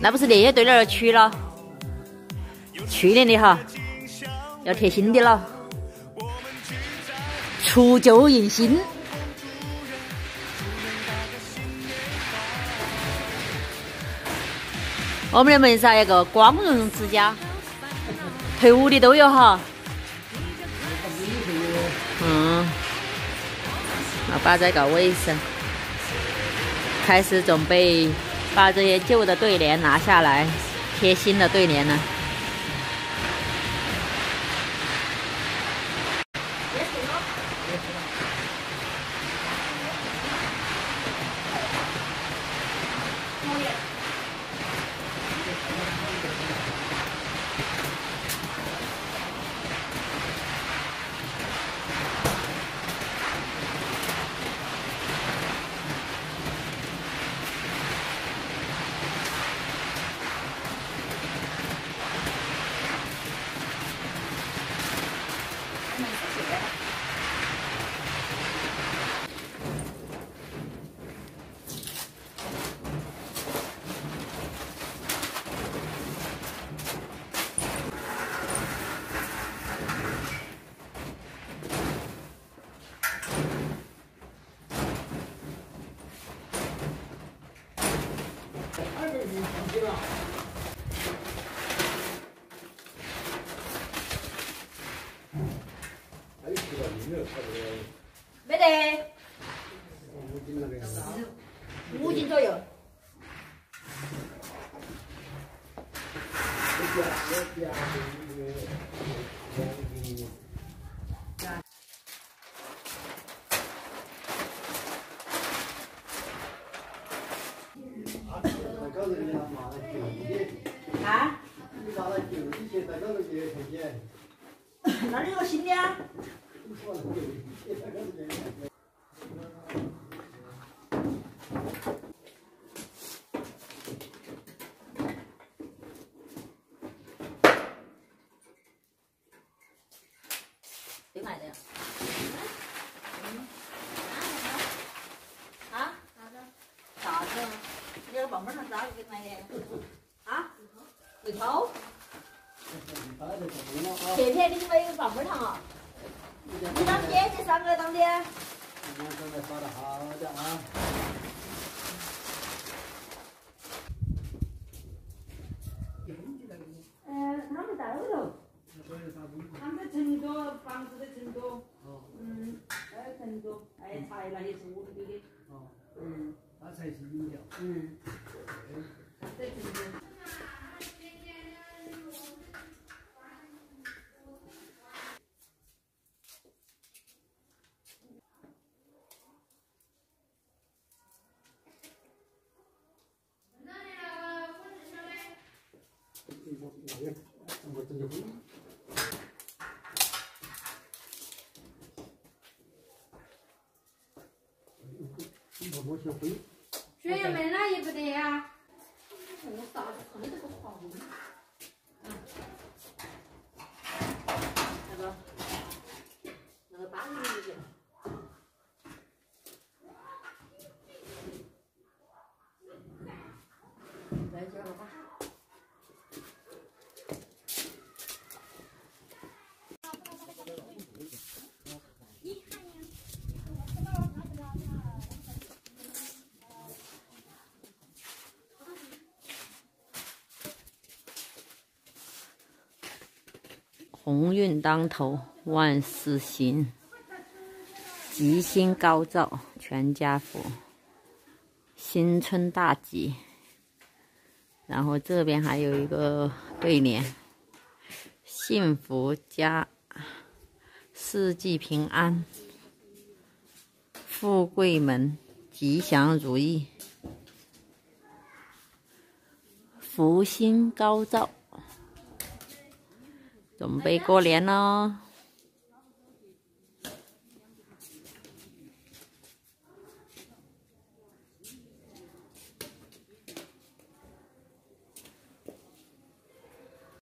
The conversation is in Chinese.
那不是那些对联儿取了？去年的哈，要贴新的了。除旧迎新。我们的门上一个光荣之家，退伍的都有哈。嗯，要把这个卫生，开始准备把这些旧的对联拿下来，贴新的对联呢。没得，五斤左右。啊？那里 有个新的啊？谁买的呀？啊？啥子？啥子？你个给买的？啊？回头？天天你买个棒棒糖啊？你当姐姐三个当的？我刚才发的好的啊。嗯，他们在屋头。他们在成都，房子在成都。嗯，在成都，哎，菜那也是我们的。嗯那才是你的。嗯，在成都。我这就会。我我学会。学员们那也不得呀。我啥子看这个黄？那个，那个八零的。来这个吧。鸿运当头，万事兴，吉星高照，全家福，新春大吉。然后这边还有一个对联：幸福家，四季平安，富贵门，吉祥如意，福星高照。准备过年喽！